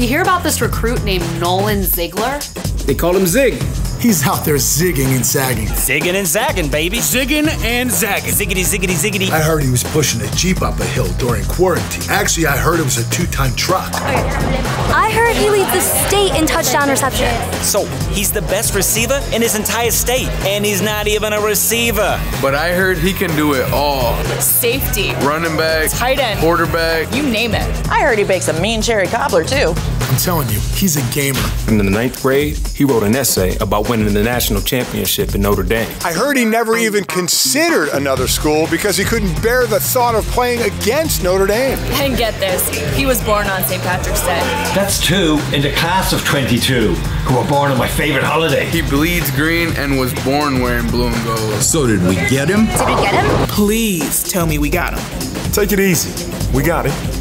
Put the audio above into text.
You hear about this recruit named Nolan Ziegler? They call him Zig. He's out there zigging and zagging. Zigging and zagging, baby. Zigging and zagging. Ziggity, ziggity, ziggity. I heard he was pushing a Jeep up a hill during quarantine. Actually, I heard it was a two ton truck. Oh, I he leads the state in touchdown reception. So, he's the best receiver in his entire state, and he's not even a receiver. But I heard he can do it all Safety, running back, tight end, quarterback. you name it. I heard he bakes a mean cherry cobbler too. I'm telling you, he's a gamer. And in the ninth grade, he wrote an essay about winning the national championship in Notre Dame. I heard he never even considered another school because he couldn't bear the thought of playing against Notre Dame. And get this, he was born on St. Patrick's Day. That's two in the class of 22 who were born on my favorite holiday. He bleeds green and was born wearing blue and gold. So did we get him? Did we get him? Please tell me we got him. Take it easy. We got it.